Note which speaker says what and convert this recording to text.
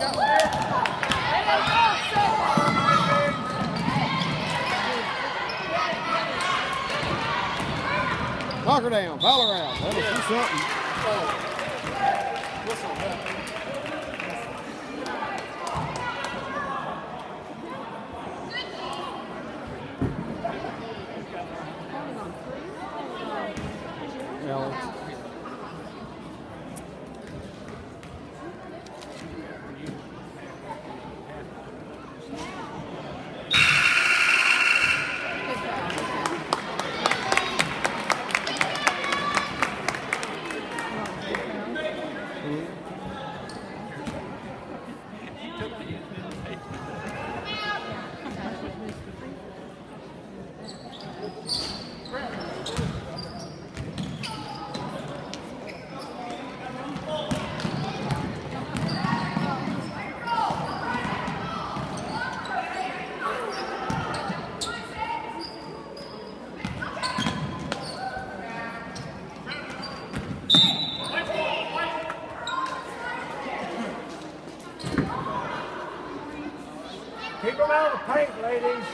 Speaker 1: Knock her down, foul her out. Let us do something.
Speaker 2: Alex.
Speaker 3: Keep them out of the paint, ladies.